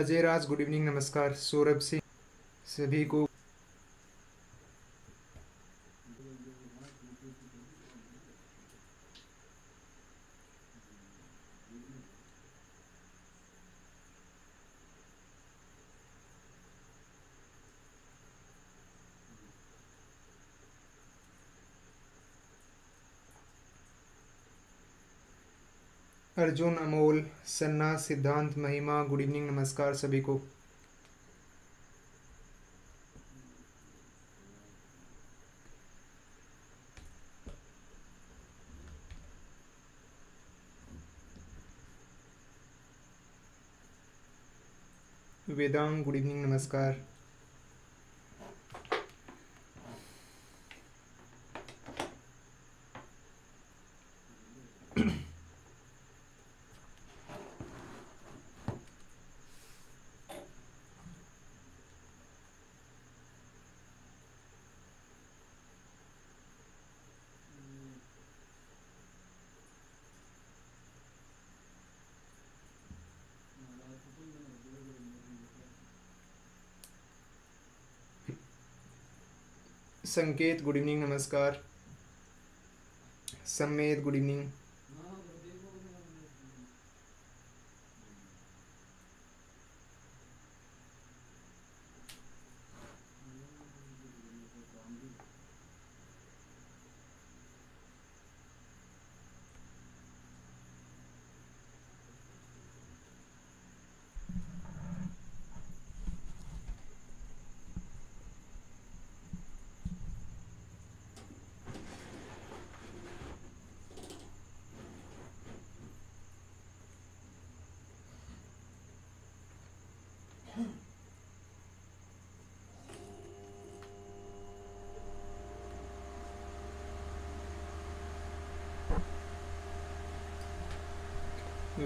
अजय राज good evening नमस्कार। सौरभ सिंह सभी को अर्जुन अमोल सन्ना सिद्धांत महिमा गुड इवनिंग नमस्कार सभी को। वेदांग गुड इवनिंग नमस्कार। संकेत गुड इवनिंग नमस्कार। Sammed good evening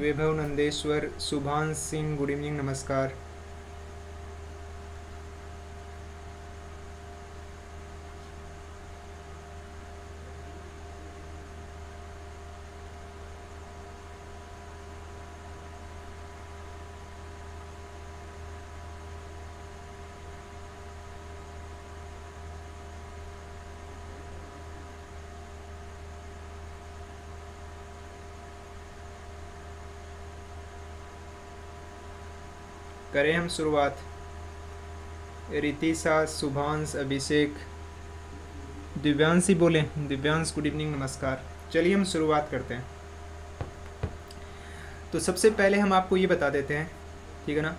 Vaibhav Nandeshwar Subhan Singh good evening नमस्कार। करें हम शुरुआत। रितिशा सुभांश अभिषेक। दिव्यांश ही बोले। दिव्यांश गुड इवनिंग नमस्कार। चलिए हम शुरुआत करते हैं। तो सबसे पहले हम आपको ये बता देते हैं, ठीक है ना,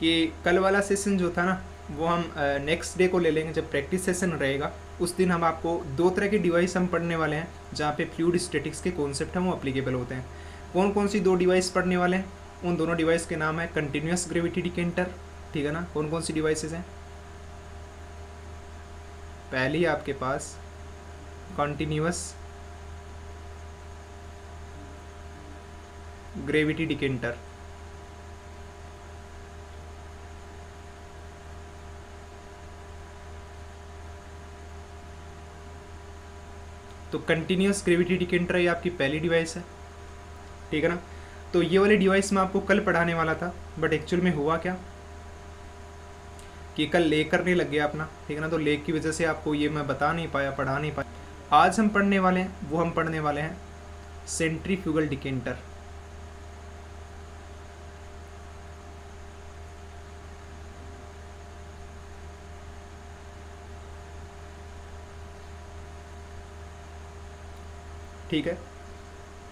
कि कल वाला सेशन जो था ना, वो हम नेक्स्ट डे को ले लेंगे। जब प्रैक्टिस सेशन रहेगा, उस दिन हम आपको दो तरह के डिवाइस हम पढ़ने वाले हैं, जहाँ पे फ्लूड स्टेटिक्स के कॉन्सेप्ट हैं वो अप्लीकेबल होते हैं। कौन कौन सी दो डिवाइस पढ़ने वाले हैं? उन दोनों डिवाइस के नाम है कंटिन्यूस ग्रेविटी डिकेंटर ठीक है ना? कौन कौन सी डिवाइसेस हैं? पहली आपके पास कंटिन्यूस ग्रेविटी डिकेंटर तो कंटिन्यूस ग्रेविटी डिकेंटर ये आपकी पहली डिवाइस है, ठीक है ना? तो ये वाली डिवाइस मैं आपको कल पढ़ाने वाला था बट एक्चुअल में हुआ क्या? कि कल लेक करने लग गया अपना, ठीक है ना? तो लेक की वजह से आपको ये मैं बता नहीं पाया, पढ़ा नहीं पाया। आज हम पढ़ने वाले हैं, वो हम पढ़ने वाले हैं सेंट्रीफ्यूगल डिकेंटर ठीक है?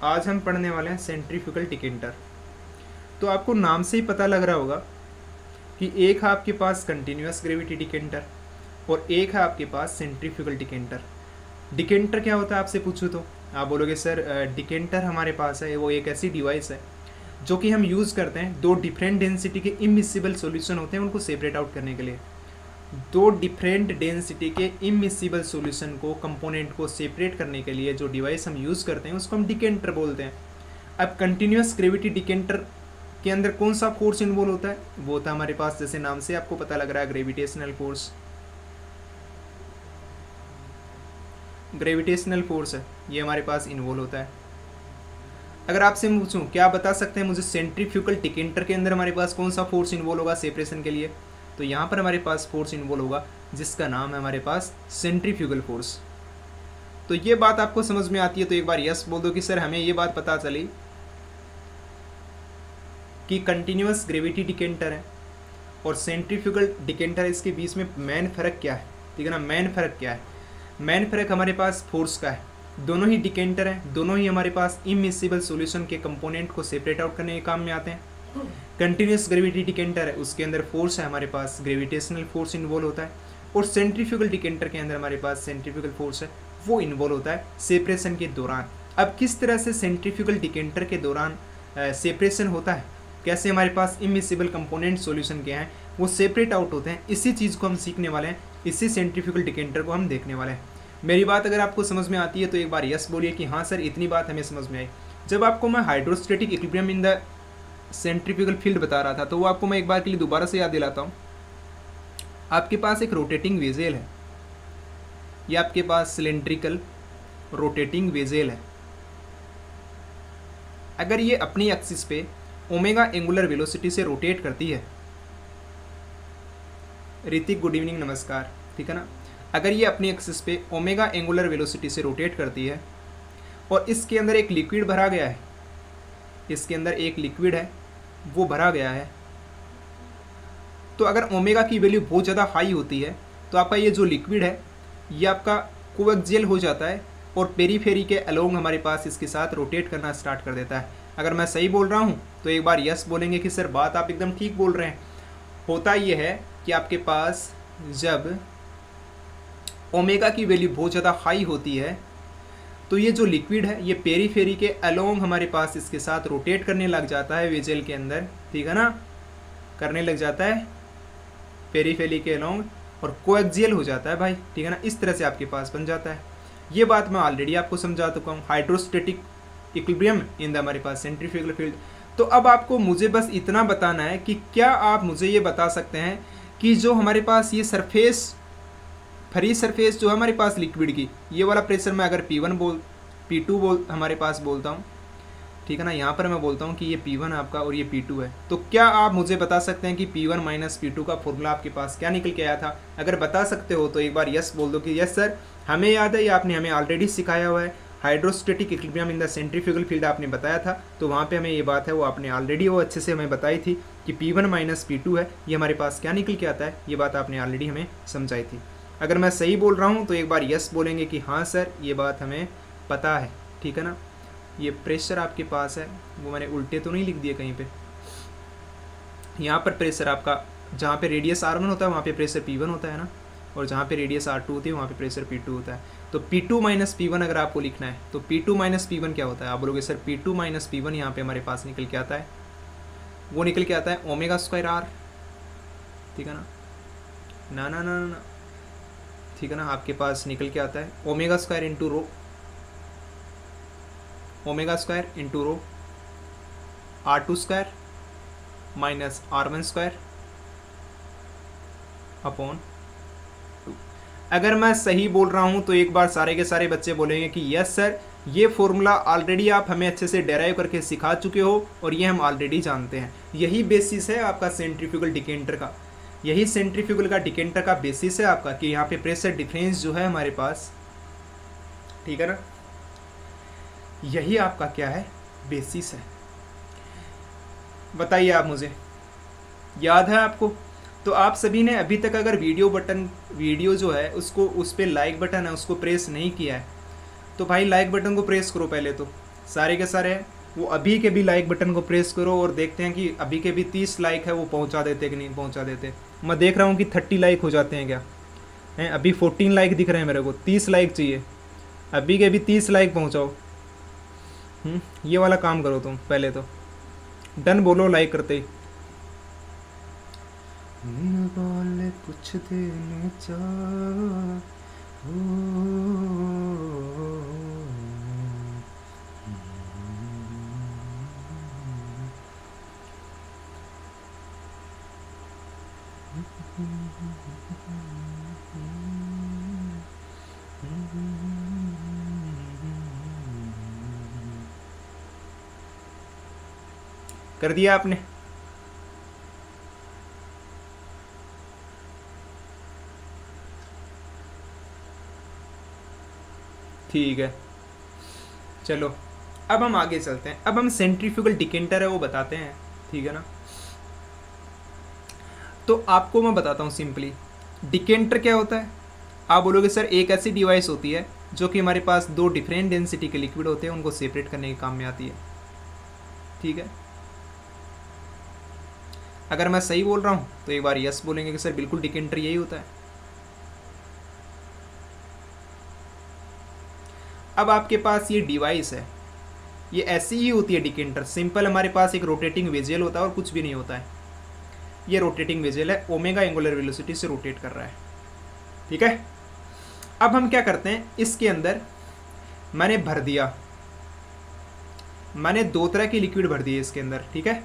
आज हम पढ़ने वाले हैं सेंट्रीफ्यूगल टिकेंटर तो आपको नाम से ही पता लग रहा होगा कि एक है आपके पास कंटिन्यूस ग्रेविटी डिकेंटर और एक है आपके पास सेंट्रीफ्यूगल डिकेंटर डिकेंटर क्या होता है, आपसे पूछूँ तो? आप बोलोगे, सर डिकेंटर हमारे पास है, वो एक ऐसी डिवाइस है जो कि हम यूज़ करते हैं, दो डिफरेंट डेंसिटी के इमिसिबल सॉल्यूशन होते हैं उनको सेपरेट आउट करने के लिए। दो डिफरेंट डेंसिटी के इमिसिबल सॉल्यूशन को कंपोनेंट को सेपरेट करने के लिए जो डिवाइस हम यूज़ करते हैं, उसको हम डिकेंटर बोलते हैं। अब कंटिन्यूस ग्रेविटी डिकेंटर के अंदर कौन सा फोर्स इन्वॉल्व होता है? वो है हमारे पास जैसे नाम से आपको पता लग रहा है ग्रेविटेशनल फोर्स ग्रेविटेशनल फोर्स है, ये हमारे पास इन्वॉल्व होता है। अगर आपसे पूछूँ, क्या बता सकते हैं मुझे सेंट्रीफ्यूगल टिकेंटर के अंदर हमारे पास कौन सा फोर्स इन्वॉल्व होगा सेपरेशन के लिए? तो यहाँ पर हमारे पास फोर्स इन्वॉल्व होगा, जिसका नाम है हमारे पास सेंट्रीफ्यूगल फोर्स तो ये बात आपको समझ में आती है तो एक बार यस बोल दो कि सर हमें ये बात पता चली कि कंटिन्यूस ग्रेविटी डिकेंटर है और सेंट्रीफ्यूगल डिकेंटर इसके बीच में मेन फ़र्क क्या है? ठीक है ना? मेन फ़र्क क्या है? मेन फ़र्क हमारे पास फोर्स का है। दोनों ही डिकेंटर हैं, दोनों ही हमारे पास इमिसिबल सॉल्यूशन के कंपोनेंट को सेपरेट आउट करने के काम में आते हैं। कंटिन्यूस ग्रेविटी डिकेंटर है, उसके अंदर फोर्स है हमारे पास ग्रेविटेशनल फोर्स इन्वॉल्व होता है और सेंट्रीफ्यूगल डिकेंटर के अंदर हमारे पास सेंट्रीफ्यूगल फोर्स है, वो इन्वॉल्व होता है सेपरेशन के दौरान। अब किस तरह से सेंट्रीफ्यूगल डिकेंटर के दौरान सेपरेशन होता है? कैसे हमारे पास इमिसिबल कंपोनेंट सॉल्यूशन के हैं, वो सेपरेट आउट होते हैं, इसी चीज़ को हम सीखने वाले हैं, इसी सेंट्रीफ्यूगल डिकेंटर को हम देखने वाले हैं। मेरी बात अगर आपको समझ में आती है तो एक बार यस बोलिए कि हाँ सर, इतनी बात हमें समझ में आई। जब आपको मैं hydrostatic equilibrium in the centrifugal field बता रहा था तो वो आपको मैं एक बार के लिए दोबारा से याद दिलाता हूँ। आपके पास एक रोटेटिंग वेजेल है। या आपके पास सिलेंड्रिकल रोटेटिंग वेजेल है। अगर ये अपनी एक्सिस पे ओमेगा एंगुलर वेलोसिटी से रोटेट करती है, ऋतिक गुड इवनिंग नमस्कार, ठीक है ना? अगर ये अपनी एक्सिस पे ओमेगा एंगुलर वेलोसिटी से रोटेट करती है, और इसके अंदर एक लिक्विड भरा गया है, इसके अंदर एक लिक्विड है वो भरा गया है। तो अगर ओमेगा की वैल्यू बहुत ज़्यादा हाई होती है तो आपका ये जो लिक्विड है, ये आपका कोएक्सियल हो जाता है और पेरीफेरी के अलोंग हमारे पास इसके साथ रोटेट करना स्टार्ट कर देता है। अगर मैं सही बोल रहा हूँ तो एक बार यस बोलेंगे कि सर बात आप एकदम ठीक बोल रहे हैं। होता ये है कि आपके पास जब ओमेगा की वैल्यू बहुत ज़्यादा हाई होती है तो ये जो लिक्विड है, ये पेरी फेरी के अलोंग हमारे पास इसके साथ रोटेट करने लग जाता है वेजल के अंदर, ठीक है ना? करने लग जाता है पेरी फेरी के अलोंग और कोएक्सियल हो जाता है भाई, ठीक है ना? इस तरह से आपके पास बन जाता है। ये बात मैं ऑलरेडी आपको समझा चुका हूँ। हाइड्रोस्टेटिक इक्विलिब्रियम इन द हमारे पास सेंट्रीफ्यूगल फ़ील्ड तो अब आपको मुझे बस इतना बताना है कि क्या आप मुझे ये बता सकते हैं कि जो हमारे पास ये सरफेस फ्री सरफेस जो है हमारे पास लिक्विड की, ये वाला प्रेशर मैं अगर पी वन बोल पी टू बोल, हमारे पास बोलता हूँ, ठीक है ना? यहाँ पर मैं बोलता हूँ कि ये पी वन आपका और ये पी टू है। तो क्या आप मुझे बता सकते हैं कि P one minus P two का फॉर्मूला आपके पास क्या निकल के आया था? अगर बता सकते हो तो एक बार यस बोल दो कि यस सर हमें याद है ये आपने हमें ऑलरेडी सिखाया हुआ है hydrostatic equilibrium in the centrifugal field आपने बताया था तो वहाँ पे हमें ये बात है, वो आपने ऑलरेडी वो अच्छे से हमें बताई थी कि पी वन माइनस पी है, ये हमारे पास क्या निकल के आता है? ये बात आपने ऑलरेडी हमें समझाई थी। अगर मैं सही बोल रहा हूँ तो एक बार यस बोलेंगे कि हाँ सर ये बात हमें पता है, ठीक है ना? ये प्रेशर आपके पास है, वो मैंने उल्टे तो नहीं लिख दिए कहीं पे। यहाँ पर प्रेशर आपका, जहाँ पे रेडियस आर वन होता है, वहाँ पे प्रेशर पी वन होता है ना? और जहाँ पे रेडियस आर टू होती है, वहाँ पे प्रेशर पी टू होता है। तो P two minus P one अगर आपको लिखना है तो P two minus P one क्या होता है? आप बोलोगे sir P two minus P one यहाँ पे हमारे पास निकल के आता है। वो निकल के आता है ओमेगा स्क्वायर आर ठीक है ना ना ना ना ना। ठीक है ना? आपके पास निकल के आता है। Omega square into rho omega square into rho r two square minus r one square upon two अगर मैं सही बोल रहा हूँ तो एक बार सारे के सारे बच्चे बोलेंगे कि यस सर ये फॉर्मूला ऑलरेडी आप हमें अच्छे से डेराइव करके सिखा चुके हो और ये हम ऑलरेडी जानते हैं। यही बेसिस है आपका सेंट्रीफ्यूगल डिकेंटर का। यही सेंट्रीफ्यूगल का डिकेंटर का बेसिस है आपका, कि यहाँ पे प्रेशर डिफरेंस जो है हमारे पास। ठीक है ना? यही आपका क्या है? बेसिस है। बताइए आप मुझे। याद है आपको? तो आप सभी ने अभी तक अगर वीडियो बटन वीडियो जो है, उसको, उस पर लाइक बटन है, उसको प्रेस नहीं किया है तो भाई लाइक बटन को प्रेस करो पहले तो। सारे के सारे वो अभी के भी लाइक बटन को प्रेस करो और देखते हैं कि अभी के भी तीस लाइक है वो पहुँचा देते कि नहीं पहुँचा देते। मैं देख रहा हूँ कि थर्टी लाइक हो जाते हैं क्या? हैं अभी फोर्टीन लाइक दिख रहे हैं मेरे को तीस लाइक चाहिए। अभी के भी तीस लाइक पहुँचाओ। हम्म, ये वाला काम करो तुम पहले तो। डन बोलो लाइक करते ही। कुछ देने चाह कर दिया आपने। ठीक है। चलो, अब हम आगे चलते हैं। अब हम सेंट्रीफ्यूगल डिकेंटर है, वो बताते हैं। ठीक है ना? तो आपको मैं बताता हूँ सिंपली डिकेंटर क्या होता है? आप बोलोगे, सर, एक ऐसी डिवाइस होती है, जो कि हमारे पास दो डिफरेंट डेंसिटी के लिक्विड होते हैं, उनको सेपरेट करने के काम में आती है। ठीक है? अगर मैं सही बोल रहा हूँ तो एक बार यस बोलेंगे कि सर बिल्कुल डिकेंटर यही होता है। अब आपके पास ये डिवाइस है। ये ऐसी ही होती है डिकेंटर सिंपल हमारे पास एक रोटेटिंग वेजियल होता है और कुछ भी नहीं होता है। ये रोटेटिंग वेजियल है ओमेगा एंगुलर वेलोसिटी से रोटेट कर रहा है। ठीक है? अब हम क्या करते हैं? इसके अंदर मैंने भर दिया। मैंने दो तरह की लिक्विड भर दी है इसके अंदर। ठीक है?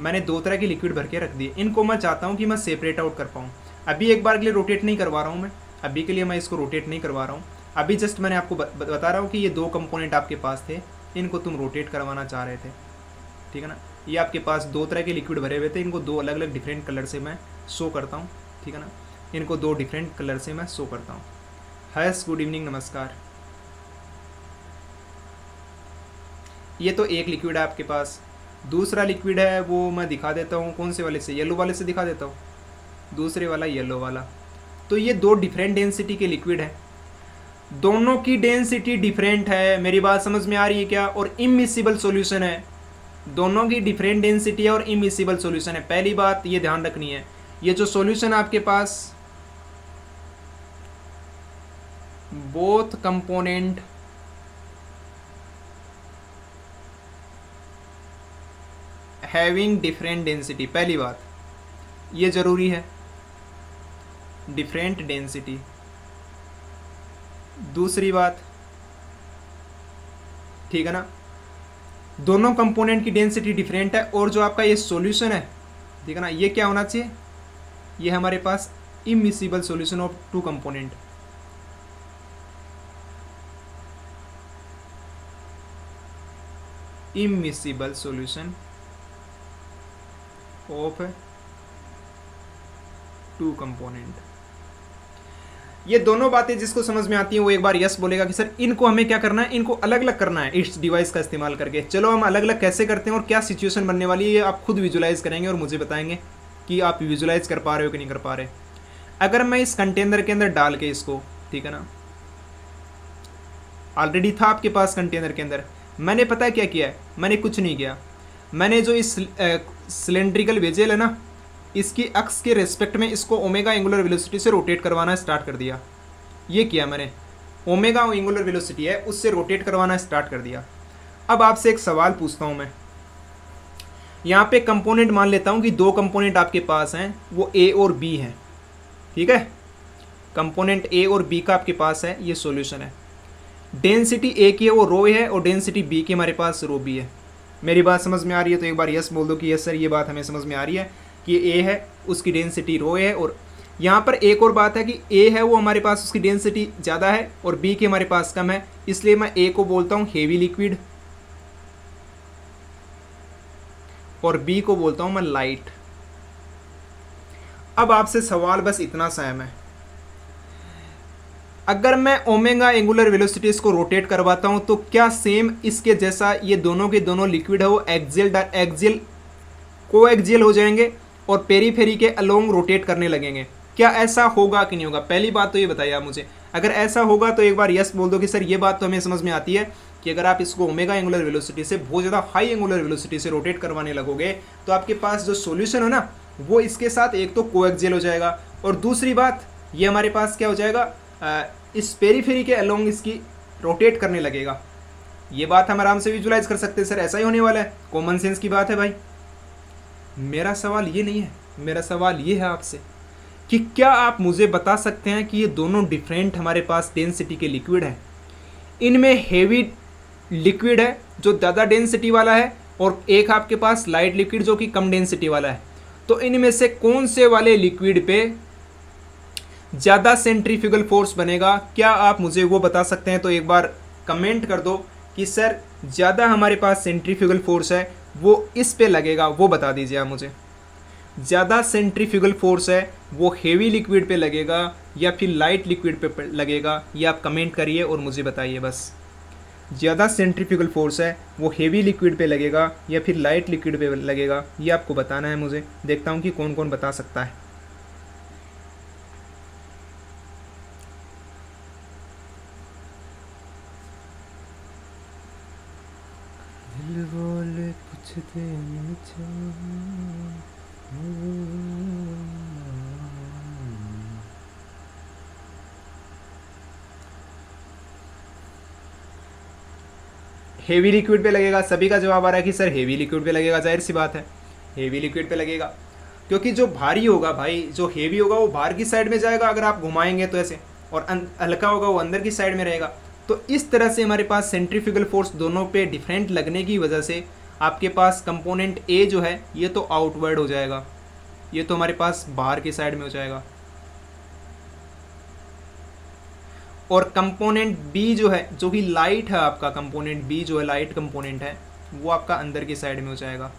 मैंने दो तरह की लिक्विड भर के रख दी। इनको मैं चाहता हूँ कि मैं सेपरेट आउट कर पाऊँ। अभी एक बार के लिए रोटेट नहीं करवा रहा हूँ मैं। अभी के लिए मैं इसको रोटेट नहीं करवा रहा हूँ। अभी जस्ट मैंने आपको बता रहा हूँ कि ये दो कंपोनेंट आपके पास थे। इनको तुम रोटेट करवाना चाह रहे थे। ठीक है ना? ये आपके पास दो तरह के लिक्विड भरे हुए थे। इनको दो अलग अलग डिफरेंट कलर से मैं शो करता हूँ। ठीक है ना? इनको दो डिफरेंट कलर से मैं शो करता हूँ। हैस गुड इवनिंग नमस्कार। ये तो एक लिक्विड है आपके पास। दूसरा लिक्विड है, वो मैं दिखा देता हूँ। कौन से वाले से? येलो वाले से दिखा देता हूँ। दूसरे वाला येलो वाला। तो ये दो डिफरेंट डेंसिटी के लिक्विड है। दोनों की डेंसिटी डिफरेंट है। मेरी बात समझ में आ रही है क्या? और इमिसिबल सॉल्यूशन है। दोनों की डिफरेंट डेंसिटी है और इमिसिबल सॉल्यूशन है। पहली बात ये ध्यान रखनी है। ये जो सॉल्यूशन आपके पास both component having different density, पहली बात, ये ज़रूरी है। Different density. दूसरी बात, ठीक है ना? दोनों कंपोनेंट की डेंसिटी डिफरेंट है और जो आपका ये सॉल्यूशन है, ठीक है ना? ये क्या होना चाहिए? ये हमारे पास immiscible solution of two component. Immiscible solution of two component ये दोनों बातें जिसको समझ में आती हैं, वो एक बार यस बोलेगा कि, सर, इनको हमें क्या करना है? इनको अलग अलग करना है इस डिवाइस का इस्तेमाल करके। चलो, हम अलग अलग कैसे करते हैं और क्या सिचुएशन बनने वाली है, ये आप खुद विजुलाइज करेंगे और मुझे बताएँगे कि आप विजुलाइज कर पा रहे हो कि नहीं कर पा रहे अगर मैं इस कंटेनर के अंदर डाल के इसको, ठीक है ना? ऑलरेडी था आपके पास कंटेनर के अंदर। मैंने पता क्या किया मैंने कुछ नहीं किया। मैंने जो इस सिलेंड्रिकल वेजेल है ना, इसकी अक्स के रेस्पेक्ट में इसको ओमेगा एंगुलर वेलोसिटी से रोटेट करवाना स्टार्ट कर दिया। ये किया मैंने। ओमेगा एंगुलर वेलोसिटी है, उससे रोटेट करवाना स्टार्ट कर दिया। अब आपसे एक सवाल पूछता हूँ मैं। यहाँ पे कंपोनेंट मान लेता हूँ कि दो कंपोनेंट आपके पास हैं, वो ए और बी हैं। ठीक है? कंपोनेंट ए और बी का आपके पास है, ये सॉल्यूशन है। डेंसिटी ए की है, वो रो है, और डेंसिटी बी की हमारे पास रो बी है। मेरी बात समझ में आ रही है तो एक बार यस बोल दो कि यस सर ये बात हमें समझ में आ रही है कि ए है, उसकी डेंसिटी रो है, और यहाँ पर एक और बात है कि ए है, वो हमारे पास उसकी डेंसिटी ज़्यादा है और बी की हमारे पास कम है, इसलिए मैं ए को बोलता हूँ हेवी लिक्विड और बी को बोलता हूँ मैं लाइट अब आपसे सवाल बस इतना सहम है अगर मैं ओमेगा एंगुलर वेलोसिटीज को रोटेट करवाता हूँ तो क्या सेम इसके जैसा ये दोनों के दोनों लिक्विड है, वो एक्जियल एक्जियल को एक्जियल हो जाएँगे और पेरी फेरी के अलोंग रोटेट करने लगेंगे। क्या ऐसा होगा कि नहीं होगा? पहली बात तो ये बताइए आप मुझे। अगर ऐसा होगा तो एक बार यस बोल दो कि, सर, ये बात तो हमें समझ में आती है कि अगर आप इसको ओमेगा एंगुलर वेलोसिटी से बहुत ज़्यादा हाई एंगुलर वेलोसिटी से रोटेट करवाने लगोगे तो आपके पास जो सोल्यूशन है ना, वो इसके साथ एक तो कोएक्जेल हो जाएगा। और दूसरी बात, ये हमारे पास क्या हो जाएगा? इस पेरीफेरी के अलोंग इसकी रोटेट करने लगेगा। ये बात हम आराम से विजुलाइज कर सकते हैं सर ऐसा ही होने वाला है। कॉमन सेंस की बात है भाई। मेरा सवाल ये नहीं है, मेरा सवाल ये है आपसे कि क्या आप मुझे बता सकते हैं कि ये दोनों डिफरेंट हमारे पास डेंसिटी के लिक्विड हैं? इनमें हेवी लिक्विड है, जो ज़्यादा डेंसिटी वाला है, और एक आपके पास लाइट लिक्विड जो कि कम डेंसिटी वाला है। तो इनमें से कौन से वाले लिक्विड पे ज़्यादा सेंट्रीफ्यूगल फोर्स बनेगा। क्या आप मुझे वो बता सकते हैं? तो एक बार कमेंट कर दो कि, सर, ज़्यादा हमारे पास सेंट्रीफ्यूगल फोर्स है, वो इस पे लगेगा, वो बता दीजिए आप मुझे। ज़्यादा सेंट्रीफ्यूगल फोर्स है, वो हेवी लिक्विड पे लगेगा या फिर लाइट लिक्विड पे लगेगा, ये आप कमेंट करिए और मुझे बताइए बस। ज़्यादा सेंट्रीफ्यूगल फोर्स है, वो हेवी लिक्विड पे लगेगा या फिर लाइट लिक्विड पे लगेगा, ये आपको बताना है मुझे। देखता हूँ कि कौन कौन बता सकता है। बोले कुछ देना हेवी लिक्विड पे लगेगा। सभी का जवाब आ रहा है कि सर हेवी लिक्विड पे लगेगा। ज़ाहिर सी बात है। हेवी लिक्विड पे लगेगा। क्योंकि जो भारी होगा भाई, जो हेवी होगा, वो बाहर की साइड में जाएगा। अगर आप घुमाएँगे तो ऐसे। और हल्का होगा, वो अंदर की साइड में रहेगा। तो इस तरह से हमारे पास सेंट्रीफ्यूगल फोर्स दोनों पे डिफरेंट लगने की वजह से आपके पास कंपोनेंट ए जो है, ये तो आउटवर्ड हो जाएगा। ये तो हमारे पास बाहर की साइड में हो जाएगा। और कंपोनेंट बी जो है, जो कि लाइट है आपका कंपोनेंट बी जो है लाइट कंपोनेंट है, वो आपका अंदर की साइड में हो जाएगा।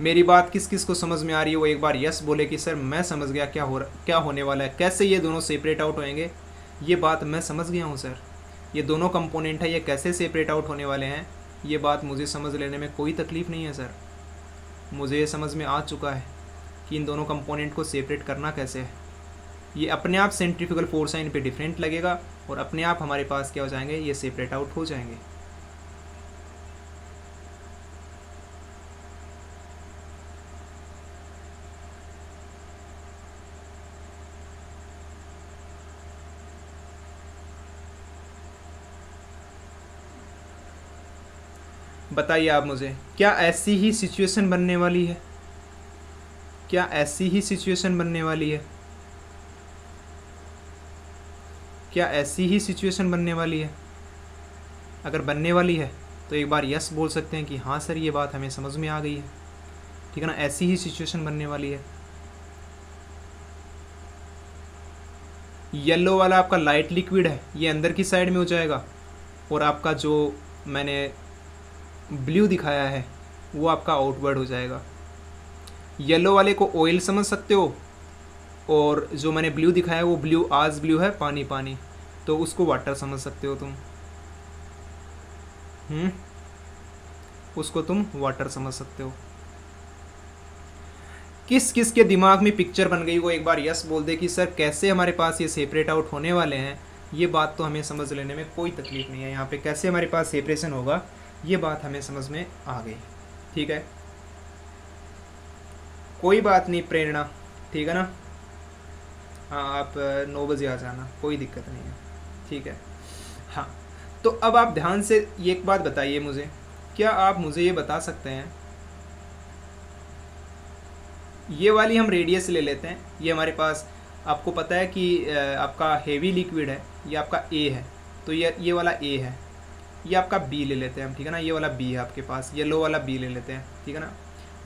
मेरी बात किस किस को समझ में आ रही है? वो एक बार यस बोले कि, सर, मैं समझ गया क्या हो क्या होने वाला है। कैसे ये दोनों सेपरेट आउट होएँगे? ये बात मैं समझ गया हूँ, सर। ये दोनों कंपोनेंट है, ये कैसे सेपरेट आउट होने वाले हैं, ये बात मुझे समझ लेने में कोई तकलीफ़ नहीं है, सर। मुझे ये समझ में आ चुका है कि इन दोनों कंपोनेंट को सेपरेट करना कैसे है। ये अपने आप सेंट्रीफ्यूगल फोर्स है, इन पर डिफरेंट लगेगा और अपने आप हमारे पास क्या हो जाएँगे? ये सेपरेट आउट हो जाएँगे। बताइए आप मुझे, क्या ऐसी ही सिचुएशन बनने वाली है? क्या ऐसी ही सिचुएशन बनने वाली है? क्या ऐसी ही सिचुएशन बनने वाली है? अगर बनने वाली है तो एक बार यस बोल सकते हैं कि हाँ सर, ये बात हमें समझ में आ गई है। ठीक है ना? ऐसी ही सिचुएशन बनने वाली है। येलो वाला आपका लाइट लिक्विड है, ये अंदर की साइड में हो जाएगा। और आपका जो मैंने ब्लू दिखाया है, वो आपका आउटवर्ड हो जाएगा। येलो वाले को ऑयल समझ सकते हो? और जो मैंने ब्लू दिखाया है, वो ब्लू आज ब्लू है, पानी पानी। तो उसको वाटर समझ सकते हो तुम। हम्म? उसको तुम वाटर समझ सकते हो। किस किस के दिमाग में पिक्चर बन गई वो एक बार यस बोल दे कि, सर, कैसे हमारे पास ये सेपरेट आउट होने वाले हैं? ये बात तो हमें समझ लेने में कोई तकलीफ़ नहीं है यहाँ पे। कैसे हमारे पास सेपरेशन होगा? ये बात हमें समझ में आ गई। ठीक है? कोई बात नहीं, प्रेरणा। ठीक है ना? हाँ आप नौ बजे आ जाना, कोई दिक्कत नहीं है। ठीक है? हाँ। तो अब आप ध्यान से ये एक बात बताइए मुझे। क्या आप मुझे ये बता सकते हैं? ये वाली हम रेडियस ले लेते हैं। ये हमारे पास, आपको पता है कि आपका हेवी लिक्विड है, ये आपका ए है। तो ये ये वाला ए है। ये आपका बी ले लेते हैं हम, ठीक है ना? ये वाला बी है आपके पास येलो वाला बी ले लेते हैं, ठीक है ना?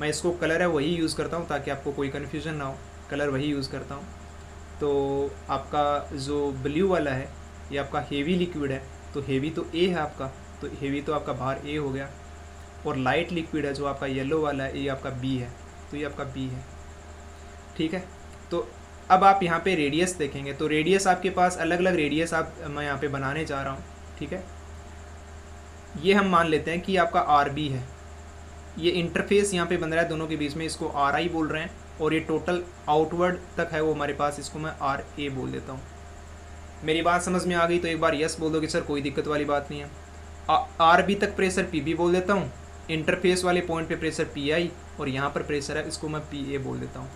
मैं इसको कलर है वही यूज़ करता हूँ ताकि आपको कोई कन्फ्यूज़न ना हो। कलर वही यूज़ करता हूँ। तो आपका जो ब्लू वाला है, ये आपका हेवी लिक्विड है। तो हेवी तो ए है आपका तो हेवी तो आपका बाहर ए हो गया। और लाइट लिक्विड है जो आपका येलो वाला है, ये आपका बी है। तो ये आपका बी है, ठीक है? तो अब आप यहाँ पे रेडियस देखेंगे। तो रेडियस आपके पास अलग अलग रेडियस आप, मैं यहाँ पे बनाने जा रहा हूँ, ठीक है? ये हम मान लेते हैं कि आपका आर बी है। ये इंटरफेस यहाँ पे बन रहा है, दोनों के बीच में इसको आर आई बोल रहे हैं और ये टोटल आउटवर्ड तक है वो हमारे पास, इसको मैं आर ए बोल देता हूँ। मेरी बात समझ में आ गई तो एक बार यस बोल दो कि सर, कोई दिक्कत वाली बात नहीं है। आर बी तक प्रेशर पी बी बोल देता हूँ। इंटरफेस वाले पॉइंट पे प्रेशर पी आई और यहाँ पर प्रेशर है, इसको मैं पी ए बोल देता हूँ।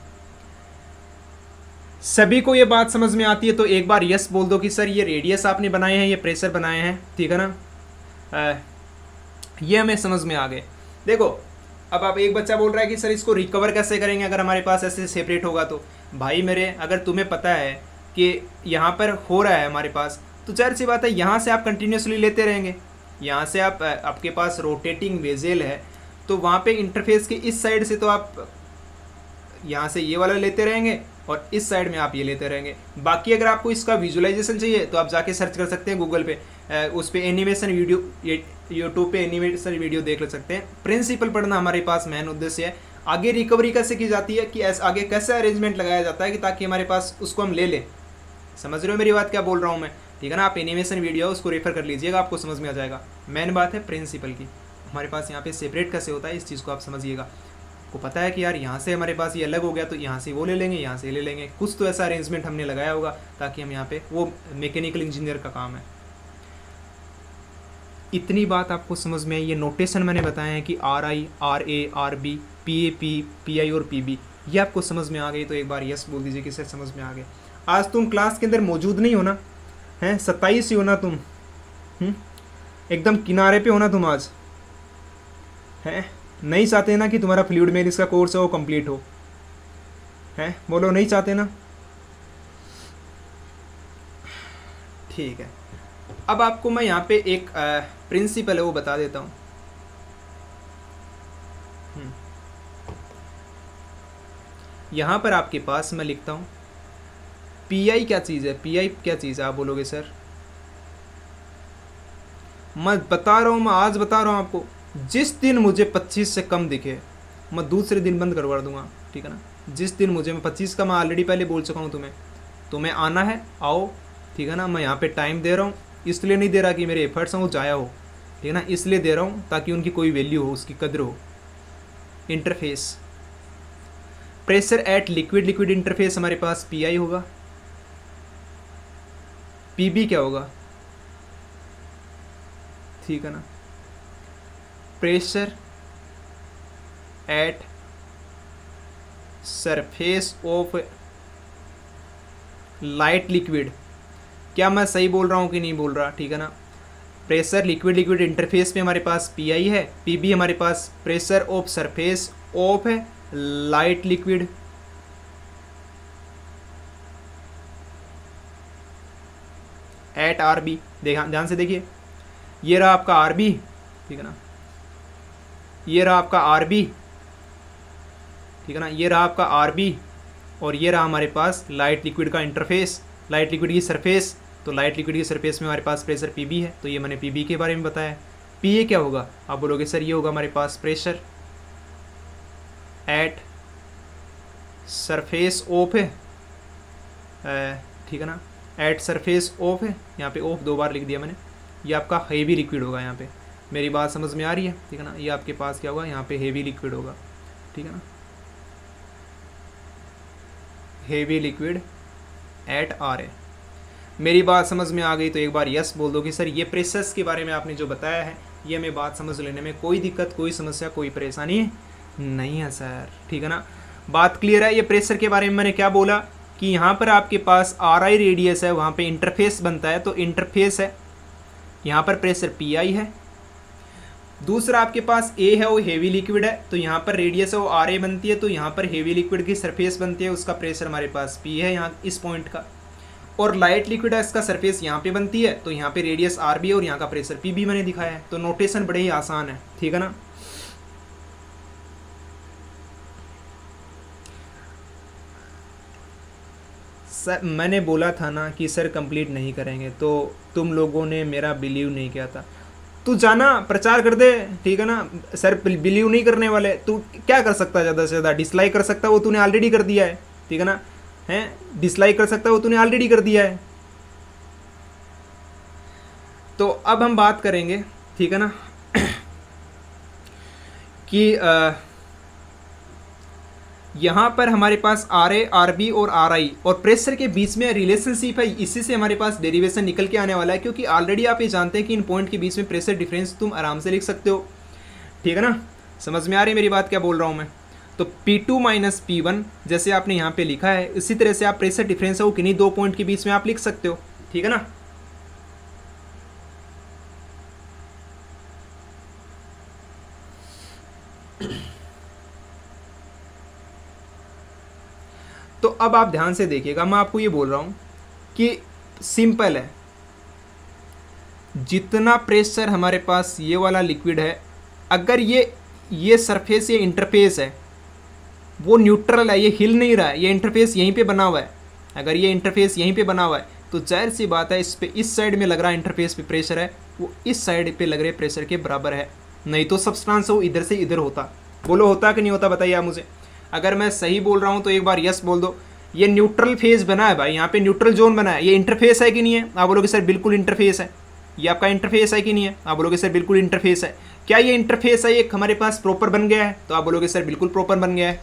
सभी को ये बात समझ में आती है तो एक बार यस बोल दो कि, सर, ये रेडियस आपने बनाए हैं, ये प्रेशर बनाए हैं, ठीक है ना? ये हमें समझ में आ गए। देखो, अब आप एक बच्चा बोल रहा है कि सर इसको रिकवर कैसे करेंगे अगर हमारे पास ऐसे सेपरेट होगा तो? भाई मेरे, अगर तुम्हें पता है कि यहाँ पर हो रहा है हमारे पास तो ज़ाहिर सी बात है यहाँ से आप कंटिन्यूसली लेते रहेंगे। यहाँ से आप, आपके पास रोटेटिंग वेजेल है तो वहाँ पे इंटरफेस के इस साइड से तो आप यहाँ से ये वाला लेते रहेंगे और इस साइड में आप ये लेते रहेंगे। बाकी अगर आपको इसका विजुलाइजेशन चाहिए तो आप जाके सर्च कर सकते हैं गूगल पे। उस पर एनिमेशन वीडियो यूट्यूब पे एनिमेशन वीडियो देख ले सकते हैं। प्रिंसिपल पढ़ना हमारे पास मेन उद्देश्य है। आगे रिकवरी कैसे की जाती है कि आगे कैसे अरेंजमेंट लगाया जाता है कि ताकि हमारे पास उसको हम ले लें। समझ रहे हो मेरी बात? क्या बोल रहा हूँ मैं? ठीक है ना? आप एनिमेशन वीडियो उसको रेफर कर लीजिएगा, आपको समझ में आ जाएगा। मेन बात है प्रिंसिपल की। हमारे पास यहाँ पे सेपरेट कैसे होता है, इस चीज़ को आप समझिएगा। को पता है कि यार यहाँ से हमारे पास ये अलग हो गया तो यहाँ से वो ले लेंगे, यहाँ से ले लेंगे। कुछ तो ऐसा अरेंजमेंट हमने लगाया होगा ताकि हम यहाँ पे वो मैकेनिकल इंजीनियर का काम है। इतनी बात आपको समझ में आई, ये नोटेशन मैंने बताया है कि R I R A R B P A P P I और पी बी ये आपको समझ में आ गई तो एक बार यस बोल दीजिए कि सर समझ में आ गए। आज तुम क्लास के अंदर मौजूद नहीं हो ना? हैं? सत्ताईस ही हो ना तुम? हम्म? एकदम किनारे पे होना तुम आज? हैं? नहीं चाहते ना कि तुम्हारा फ्लूड मेल इसका कोर्स है, वो कंप्लीट हो। हैं? बोलो, नहीं चाहते ना? ठीक है। अब आपको मैं यहाँ पे एक प्रिंसिपल है, वो बता देता हूँ। हम्म। यहाँ पर आपके पास मैं लिखता हूँ पी आई क्या चीज़ है? पी आई क्या चीज़ है, आप बोलोगे, सर? मैं बता रहा हूँ, मैं आज बता रहा हूँ आपको, जिस दिन मुझे 25 से कम दिखे, मैं दूसरे दिन बंद करवा दूँगा, ठीक है ना? जिस दिन मुझे मैं 25 का, मैं ऑलरेडी पहले बोल चुका हूँ तुम्हें तुम्हें आना है, आओ, ठीक है ना? मैं यहाँ पे टाइम दे रहा हूँ इसलिए नहीं दे रहा कि मेरे एफर्ट्स हैं वो जाया हो। ठीक है ना? इसलिए दे रहा हूँ ताकि उनकी कोई वैल्यू हो, उसकी कदर हो। Interface pressure at liquid liquid interface हमारे पास पीआई होगा। पीबी क्या होगा? ठीक है ना? Pressure at surface of light liquid क्या मैं सही बोल रहा हूँ कि नहीं बोल रहा? ठीक है ना? प्रेशर लिक्विड लिक्विड इंटरफेस पे हमारे पास पी आई है पी बी हमारे पास प्रेशर ऑफ़ सरफेस ऑफ़ है light liquid at R B देखा, ध्यान से देखिए। ये रहा आपका आर बी ठीक है ना? ये रहा आपका आर बी ठीक है ना? ये रहा आपका आर बी और ये रहा हमारे पास लाइट लिक्विड का इंटरफेस लाइट लिक्विड की सरफेस तो लाइट लिक्विड की सरफेस में हमारे पास प्रेशर पी बी है तो ये मैंने पी बी के बारे में बताया पी ए क्या होगा? आप बोलोगे, सर, ये होगा हमारे पास प्रेशर एट सरफेस ऑफ़ है। ठीक है ना? एट सरफेस ऑफ़ है। यहाँ पे ऑफ़ दो बार लिख दिया मैंने। ये आपका हेवी लिक्विड होगा यहाँ पे। मेरी बात समझ में आ रही है? ठीक है ना? ये आपके पास क्या होगा? यहाँ पे हेवी लिक्विड होगा। ठीक है ना? Heavy liquid at R A मेरी बात समझ में आ गई तो एक बार यस बोल दो कि सर, ये प्रेसेस के बारे में आपने जो बताया है, ये हमें बात समझ लेने में कोई दिक्कत, कोई समस्या, कोई परेशानी नहीं है, सर। ठीक है ना? बात क्लियर है? ये प्रेशर के बारे में मैंने क्या बोला? कि यहाँ पर आपके पास आर आई रेडियस है, वहाँ पे इंटरफेस बनता है तो इंटरफेस है। यहाँ पर प्रेशर पी आई है। दूसरा आपके पास ए है, वो हेवी लिक्विड है तो यहाँ पर रेडियस है, वो आर ए बनती है तो यहाँ पर हेवी लिक्विड की सरफेस बनती है, उसका प्रेशर हमारे पास पी है यहाँ इस पॉइंट का। और लाइट लिक्विड है, इसका सरफेस यहाँ पे बनती है तो यहाँ पे रेडियस आर बी और यहाँ का प्रेशर पी भी मैंने दिखाया है तो नोटेशन बड़े ही आसान है, ठीक है ना? सर, मैंने बोला था ना कि सर कंप्लीट नहीं करेंगे तो तुम लोगों ने मेरा बिलीव नहीं किया था। तू जाना प्रचार कर दे ठीक है ना? सर बिलीव नहीं करने वाले। तू क्या कर सकता है ज़्यादा से ज़्यादा? डिसलाइक कर सकता है वो तूने ऑलरेडी कर दिया है ठीक है ना? है? डिसलाइक कर सकता है वो तूने ऑलरेडी कर दिया है। तो अब हम बात करेंगे ठीक है ना? कि आ, यहाँ पर हमारे पास आर ए आर बी और आर आई और प्रेशर के बीच में रिलेशनशिप है, इसी से हमारे पास डेरिवेशन निकल के आने वाला है, क्योंकि ऑलरेडी आप ये जानते हैं कि इन पॉइंट के बीच में प्रेशर डिफरेंस तुम आराम से लिख सकते हो। ठीक है ना? समझ में आ रही मेरी बात? क्या बोल रहा हूँ मैं? तो P2 टू माइनस पी जैसे आपने यहाँ पे लिखा है, इसी तरह से आप प्रेशर डिफरेंस है, वो किन्हीं दो पॉइंट के बीच में आप लिख सकते हो। ठीक है ना? तो अब आप ध्यान से देखिएगा, मैं आपको ये बोल रहा हूँ कि सिंपल है। जितना प्रेशर हमारे पास ये वाला लिक्विड है, अगर ये ये सरफेस ये इंटरफेस है, वो न्यूट्रल है, ये हिल नहीं रहा है, ये इंटरफेस यहीं पे बना हुआ है। अगर ये इंटरफेस यहीं पे बना हुआ है तो ज़ाहिर सी बात है, इस पे, इस साइड में लग रहा इंटरफेस पे प्रेशर है, वो इस साइड पे लग रहे प्रेशर के बराबर है। नहीं तो सब्सटेंस वो इधर से इधर होता। बोलो होता कि नहीं होता, बताइए आप मुझे। अगर मैं सही बोल रहा हूँ तो एक बार यस बोल दो। ये न्यूट्रल फेस बना है भाई, यहाँ पे न्यूट्रल जोन बना है। ये इंटरफेस है कि नहीं है? आप बोलोगे, सर, बिल्कुल इंटरफेस है। ये आपका इंटरफेस है कि नहीं है? आप बोलोगे, सर, बिल्कुल इंटरफेस है। क्या ये इंटरफेस है? एक हमारे पास प्रॉपर बन गया है। तो आप बोलोगे, सर, बिल्कुल प्रॉपर बन गया है।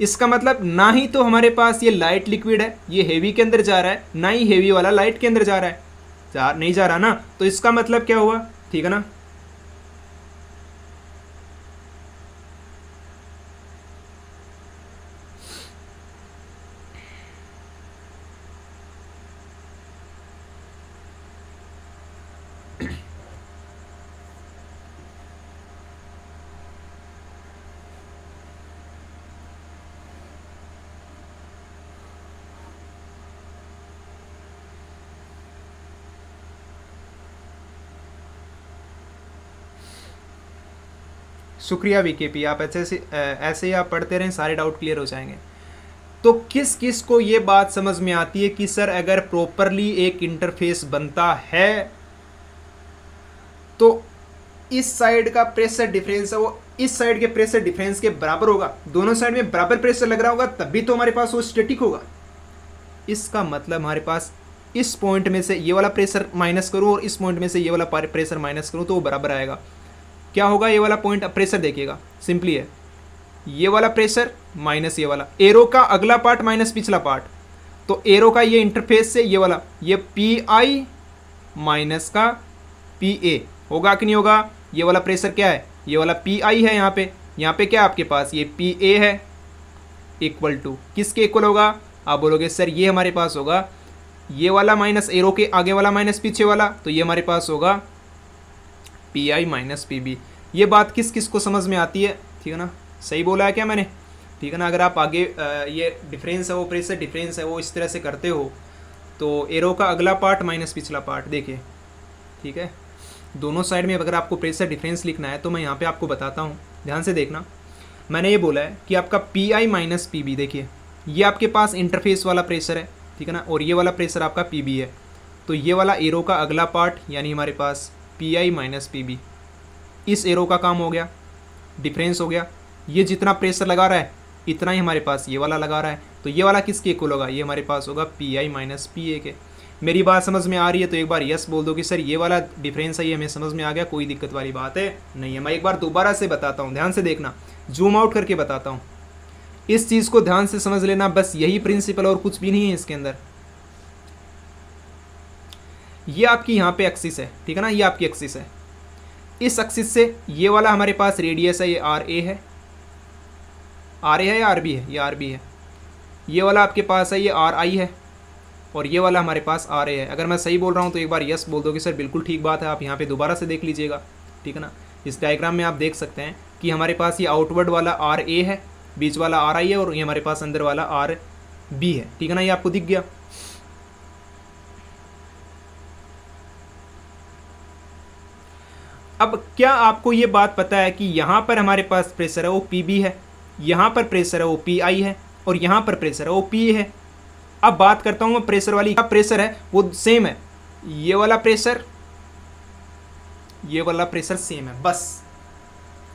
इसका मतलब ना ही तो हमारे पास ये लाइट लिक्विड है, ये हेवी के अंदर जा रहा है, ना ही हेवी वाला लाइट के अंदर जा रहा है। जा, नहीं जा रहा ना? तो इसका मतलब क्या हुआ? ठीक है ना? शुक्रिया वीकेपी आप ऐसे ऐसे ही आप पढ़ते रहें, सारे डाउट क्लियर हो जाएँगे। तो किस किस को ये बात समझ में आती है कि सर अगर प्रॉपरली एक इंटरफेस बनता है तो इस साइड का प्रेशर डिफरेंस है, वो इस साइड के प्रेशर डिफरेंस के बराबर होगा। दोनों साइड में बराबर प्रेशर लग रहा होगा, तभी तो हमारे पास वो स्टेटिक होगा। इसका मतलब हमारे पास इस पॉइंट में से ये वाला प्रेशर माइनस करूँ और इस पॉइंट में से ये वाला प्रेशर माइनस करूँ तो वो बराबर आएगा। क्या होगा ये वाला पॉइंट प्रेशर देखिएगा। सिंपली है। ये वाला प्रेशर माइनस ये वाला। एरो का अगला पार्ट माइनस पिछला पार्ट तो एरो का ये इंटरफेस से ये वाला, ये पी आई माइनस का पी ए होगा कि नहीं होगा? ये वाला प्रेशर क्या है? ये वाला पी आई है यहाँ पे। यहाँ पे क्या आपके पास? ये पी ए है। इक्वल टू किसके इक्वल होगा? आप बोलोगे, सर, ये हमारे पास होगा। ये वाला माइनस एरो के आगे वाला माइनस पीछे वाला तो ये हमारे पास होगा P I minus P B ये बात किस किस को समझ में आती है? ठीक है ना? सही बोला है क्या मैंने? ठीक है ना? अगर आप आगे ये डिफरेंस है वो प्रेशर डिफरेंस है, वो इस तरह से करते हो तो एरो का अगला पार्ट माइनस पिछला पार्ट देखिए। ठीक है? दोनों साइड में अगर आपको प्रेशर डिफरेंस लिखना है तो मैं यहाँ पे आपको बताता हूँ। ध्यान से देखना। मैंने ये बोला है कि आपका P I minus P B देखिए। ये आपके पास इंटरफेस वाला प्रेशर है, ठीक है ना? और ये वाला प्रेशर आपका पी बी है। तो ये वाला एरो का अगला पार्ट यानी हमारे पास P I minus P B इस एरो का काम हो गया। डिफरेंस हो गया। ये जितना प्रेशर लगा रहा है, इतना ही हमारे पास ये वाला लगा रहा है। तो ये वाला किसके इक्वल होगा? ये हमारे पास होगा P I minus P A के। मेरी बात समझ में आ रही है तो एक बार यस बोल दो कि सर ये वाला डिफरेंस है, ये हमें समझ में आ गया, कोई दिक्कत वाली बात है नहीं है। मैं एक बार दोबारा से बताता हूँ, ध्यान से देखना। जूम आउट करके बताता हूँ। इस चीज़ को ध्यान से समझ लेना, बस यही प्रिंसिपल और कुछ भी नहीं है इसके अंदर। ये आपकी यहाँ पे एक्सिस है, ठीक है ना? ये आपकी एक्सिस है। इस एक्सिस से ये वाला हमारे पास रेडियस है, ये आर ए है। आर ए है या आर बी है? ये आर बी है। ये वाला आपके पास है, ये आर आई है। और ये वाला हमारे पास आर ए है। अगर मैं सही बोल रहा हूँ तो एक बार यस बोल दो कि सर, बिल्कुल ठीक बात है। आप यहाँ पे दोबारा से देख लीजिएगा, ठीक है ना? इस डायग्राम में आप देख सकते हैं कि हमारे पास ये आउटवर्ड वाला आर ए है, बीच वाला आर आई है और ये हमारे पास अंदर वाला आर बी है, ठीक है ना? ये आपको दिख गया। अब क्या आपको ये बात पता है कि यहाँ पर हमारे पास प्रेशर है वो पी बी है? यहाँ पर प्रेशर है वो पी आई है और यहाँ पर प्रेशर है वो पी है। अब बात करता हूँ मैं प्रेशर वाली। का प्रेशर है? वो सेम है। ये वाला प्रेशर, ये वाला प्रेशर सेम है। बस।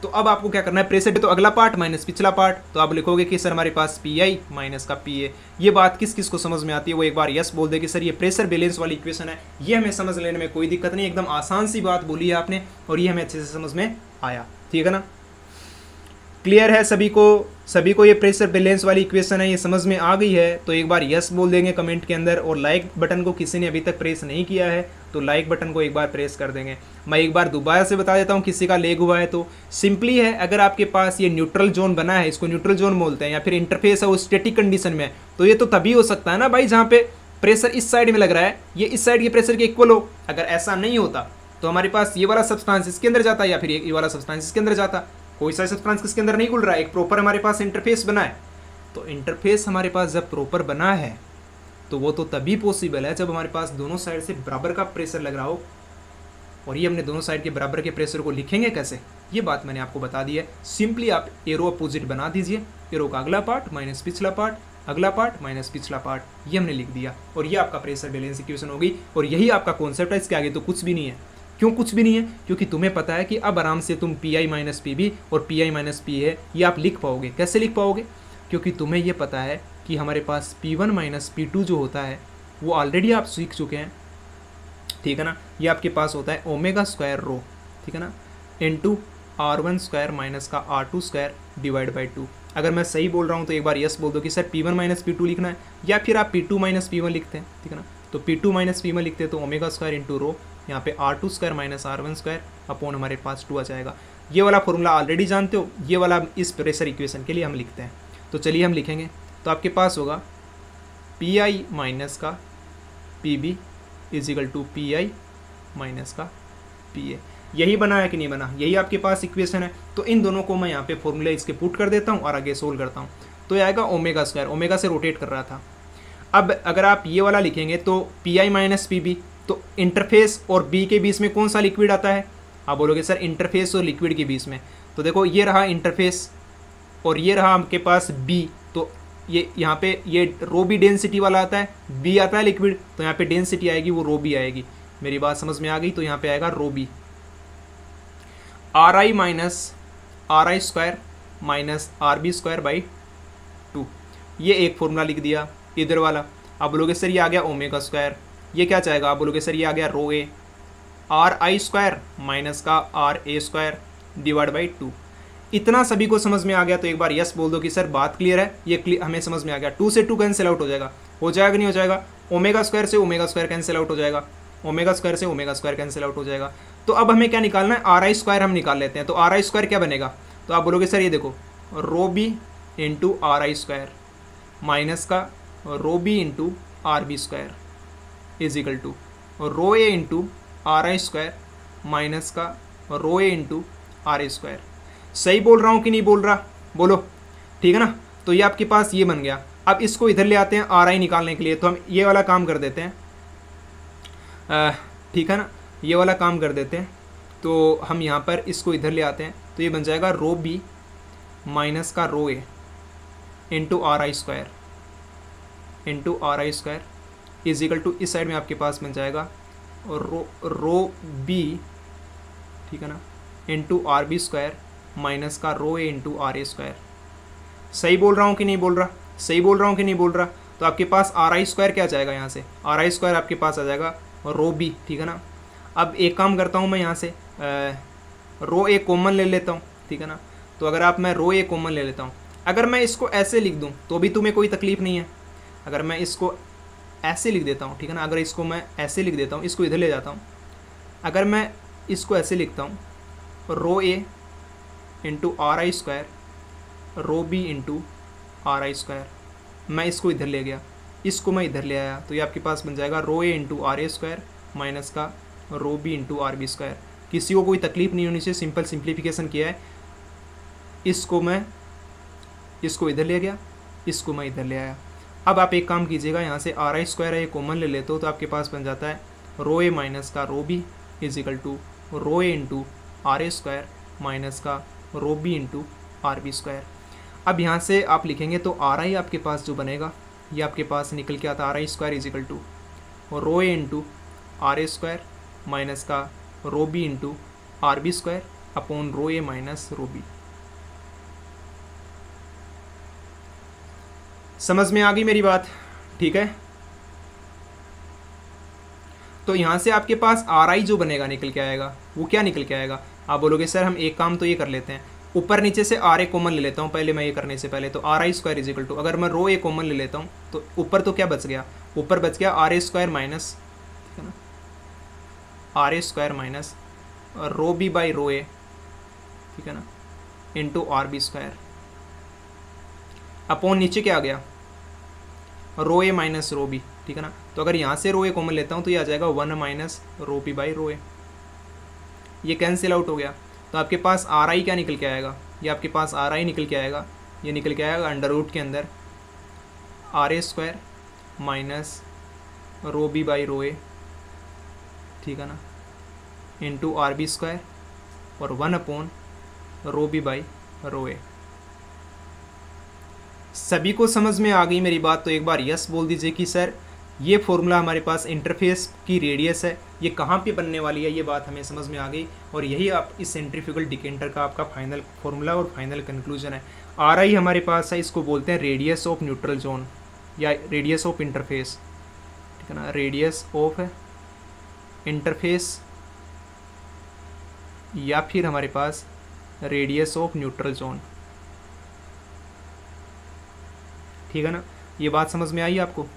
तो अब आपको क्या करना है? प्रेशर तो अगला पार्ट माइनस पिछला पार्ट तो आप लिखोगे कि सर हमारे पास पी आई माइनस का पी ए ये बात किस किस को समझ में आती है? वो एक बार यस बोल दे कि सर ये प्रेशर बैलेंस वाली इक्वेशन है। ये हमें समझ लेने में कोई दिक्कत नहीं, एकदम आसान सी बात बोली है आपने, और ये हमें अच्छे से समझ में आया। ठीक है ना? क्लियर है सभी को? सभी को ये प्रेशर बैलेंस वाली इक्वेशन है, ये समझ में आ गई है? तो एक बार यस बोल देंगे कमेंट के अंदर, और लाइक बटन को किसी ने अभी तक प्रेस नहीं किया है। तो लाइक बटन को एक बार प्रेस कर देंगे। मैं एक बार दोबारा से बता देता हूँ, किसी का लेग हुआ है तो। सिंपली है, अगर आपके पास ये न्यूट्रल जोन बना है, इसको न्यूट्रल जोन बोलते हैं, या फिर इंटरफेस है वो स्टेटिक कंडीशन में तो ये तो तभी हो सकता है ना भाई, जहाँ पे प्रेशर इस साइड में लग रहा है, ये इस साइड के प्रेशर के इक्वल हो। अगर ऐसा नहीं होता तो हमारे पास ये वाला सब्सटेंस इसके अंदर जाता, या फिर ये वाला सब्सटेंस इसके अंदर जाता। कोई सा सब्सटेंस किसके अंदर नहीं खुल रहा है एक प्रॉपर हमारे पास इंटरफेस बना है। तो इंटरफेस हमारे पास जब प्रॉपर बना है तो वो तो तभी पॉसिबल है जब हमारे पास दोनों साइड से बराबर का प्रेशर लग रहा हो। और ये हमने दोनों साइड के बराबर के प्रेशर को लिखेंगे कैसे? ये बात मैंने आपको बता दी है। सिंपली आप एरो अपोजिट बना दीजिए। एरो का अगला पार्ट माइनस पिछला पार्ट अगला पार्ट माइनस पिछला पार्ट ये हमने लिख दिया। और ये आपका प्रेशर बैलेंस इक्वेशन होगी और यही आपका कॉन्सेप्ट है, इसके आगे तो कुछ भी नहीं है। क्यों कुछ भी नहीं है? क्योंकि तुम्हें पता है कि अब आराम से तुम P I minus P B और पी आई माइनस पी है, ये आप लिख पाओगे। कैसे लिख पाओगे? क्योंकि तुम्हें ये पता है कि हमारे पास P one minus P two जो होता है, वो ऑलरेडी आप सीख चुके हैं। ठीक है ना? ये आपके पास होता है ओमेगा स्क्वायर रो ठीक है ना? Into R one square minus का R two square divide by two अगर मैं सही बोल रहा हूँ तो एक बार यस बोल दो कि sir P one minus P two लिखना है, या फिर आप P two minus P one लिखते हैं, ठीक है ना? तो P two minus P one लिखते हैं तो ओमेगा स्क्वायर इंटू रो यहाँ पे R two square minus R one square upon हमारे पास टू आ जाएगा। ये वाला फॉर्मूला ऑलरेडी जानते हो, ये वाला इस प्रेशर इक्वेशन के लिए हम लिखते हैं। तो चलिए हम लिखेंगे। तो आपके पास होगा पी आई माइनस का P B is equal to P I minus का पी ए यही बना है कि नहीं बना? यही आपके पास इक्वेशन है। तो इन दोनों को मैं यहाँ पे फॉर्मूला इसके पुट कर देता हूँ और आगे सोल्व करता हूँ। तो ये आएगा ओमेगा स्क्वायर ओमेगा से रोटेट कर रहा था। अब अगर आप ये वाला लिखेंगे तो P I minus P B तो इंटरफेस और बी के बीच में कौन सा लिक्विड आता है? आप बोलोगे, सर इंटरफेस और लिक्विड के बीच में। तो देखो, ये रहा इंटरफेस और ये रहा आपके पास बी तो ये यहाँ पे, ये रो बी डेंसिटी वाला आता है बी आता है लिक्विड तो यहाँ पे डेंसिटी आएगी, वो रो बी आएगी। मेरी बात समझ में आ गई तो यहाँ पे आएगा rho B R I minus R I square minus R B square by two ये एक फॉर्मूला लिख दिया, इधर वाला। आप बोलोगे, सर, ये आ गया ओमेगा स्क्वायर ये क्या चाहेगा? आप बोलोगे, सर, ये आ गया rho A R I square minus का R A square divide by two इतना सभी को समझ में आ गया तो एक बार यस बोल दो कि सर बात क्लियर है। ये हमें समझ में आ गया। टू से टू कैंसिल आउट हो जाएगा। हो जाएगा नहीं हो जाएगा? ओमेगा स्क्वायर से ओमेगा स्क्वायर कैंसिल आउट हो जाएगा। ओमेगा स्क्वायर से ओमेगा स्क्वायर कैंसिल आउट हो जाएगा। तो अब हमें क्या निकालना है? आर आई स्क्वायर हम निकाल लेते हैं। तो आर आई स्क्वायर क्या बनेगा? तो आप बोलोगे सर ये देखो rho B into R I square minus का rho B into R B square is equal to rho A into R I square minus का rho A into R A square सही बोल रहा हूँ कि नहीं बोल रहा? बोलो। ठीक है ना? तो ये आपके पास ये बन गया। अब इसको इधर ले आते हैं आर आई निकालने के लिए। तो हम ये वाला काम कर देते हैं। ठीक है ना? ये वाला काम कर देते हैं। तो हम यहाँ पर इसको इधर ले आते हैं। तो ये बन जाएगा रो बी माइनस का rho A into R I square. Into R I square is equal to इस साइड में आपके पास बन जाएगा। और रो रो बी, ठीक है ना? Into R B square minus का rho A into R A square. सही बोल रहा हूँ कि नहीं बोल रहा? सही बोल रहा हूँ कि नहीं बोल रहा? तो आपके पास आर आई स्क्वायर क्या जाएगा यहाँ से? आर आई स्क्वायर आपके पास आ जाएगा रो बी, ठीक है ना? अब एक काम करता हूँ मैं यहाँ से रो ए कॉमन ले लेता हूँ, ठीक है ना? तो अगर आप, मैं रो ए कॉमन ले लेता हूँ। अगर मैं इसको ऐसे लिख दूँ तो भी तुम्हें कोई तकलीफ़ नहीं है। अगर मैं इसको ऐसे लिख देता हूँ, ठीक है ना? अगर इसको मैं ऐसे लिख देता हूँ, इसको इधर ले जाता हूँ। अगर मैं इसको ऐसे लिखता हूँ, rho A into R I square rho B into R I square मैं इसको इधर ले गया। इसको मैं इधर ले आया तो ये आपके पास बन जाएगा rho A into R A square minus का rho B into R B square किसी को कोई तकलीफ़ नहीं होनी चाहिए सिंपल सिंप्लीफिकेशन किया है। इसको मैं, इसको इधर ले गया, इसको मैं इधर ले आया। अब आप एक काम कीजिएगा, यहाँ से आर आई स्क्वायर है कॉमन ले लेते हो तो आपके पास बन जाता है रो ए माइनस का rho B is equal to rho A into R A square minus का rho B into R B square. अब यहाँ से आप लिखेंगे तो आर आई आपके पास जो बनेगा, ये आपके पास निकल के आता R I square is equal to rho A into R A square minus का rho B into R B square upon rho A minus rho B. समझ में आ गई मेरी बात? ठीक है? तो यहाँ से आपके पास आर आई जो बनेगा निकल के आएगा, वो क्या निकल के आएगा? आप बोलोगे, सर, हम एक काम तो ये कर लेते हैं। ऊपर नीचे से आर ए कॉमन ले लेता हूँ, पहले मैं ये करने से पहले। तो R I square is equal to अगर मैं रो ए कॉमन ले लेता हूँ तो ऊपर तो क्या बच गया? ऊपर बच गया आर ए स्क्वायर माइनस ठीक है ना? R A square minus rho B by rho A ठीक है ना? Into R B square upon नीचे क्या आ गया? Rho A minus rho B ठीक है ना? तो अगर यहाँ से रो ए कॉमन लेता हूँ तो ये आ जाएगा one minus rho B by rho A ये कैंसिल आउट हो गया। तो आपके पास आर आई क्या निकल के आएगा? ये आपके पास आर आई निकल के आएगा। ये निकल के आएगा अंडर रूट के अंदर। R A square minus rho B by rho A ठीक है ना? इंटू आर बी स्क्वायर और one upon rho B by rho A सभी को समझ में आ गई मेरी बात तो एक बार यस बोल दीजिए कि सर ये फॉर्मूला हमारे पास इंटरफेस की रेडियस है, ये कहाँ पे बनने वाली है, ये बात हमें समझ में आ गई और यही आप इस सेंट्रीफ्यूगल डिकेंटर का आपका फाइनल फॉर्मूला और फाइनल कंक्लूजन है। आर आई हमारे पास है, इसको बोलते हैं रेडियस ऑफ़ न्यूट्रल जोन या रेडियस ऑफ़ इंटरफेस ठीक है ना? रेडियस ऑफ़ इंटरफेस या फिर हमारे पास रेडियस ऑफ़ न्यूट्रल जोन ठीक है ना? ये बात समझ में आई आपको?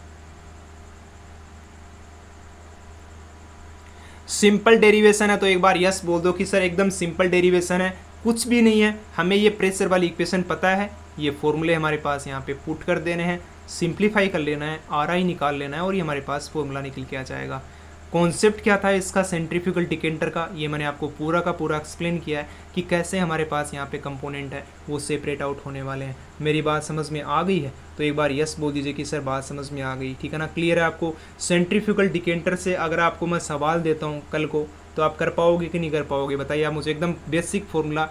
सिंपल डेरिवेशन है तो एक बार यस बोल दो कि सर एकदम सिंपल डेरिवेशन है, कुछ भी नहीं है। हमें ये प्रेशर वाली इक्वेशन पता है, ये फॉर्मूले हमारे पास यहाँ पे पुट कर देने हैं, सिंप्लीफाई कर लेना है, आर आई निकाल लेना है और ये हमारे पास फॉर्मूला निकल के आ जाएगा। कॉन्सेप्ट क्या था इसका सेंट्रीफ्यूगल डिकेंटर का? ये मैंने आपको पूरा का पूरा एक्सप्लेन किया है कि कैसे हमारे पास यहाँ पे कंपोनेंट है, वो सेपरेट आउट होने वाले हैं। मेरी बात समझ में आ गई है? तो एक बार यस बोल दीजिए कि सर बात समझ में आ गई। ठीक है ना? क्लियर है आपको? सेंट्रीफ्यूगल डिकेंटर से अगर आपको मैं सवाल देता हूँ कल को तो आप कर पाओगे कि नहीं कर पाओगे? बताइए, आप मुझे एकदम बेसिक फॉर्मूला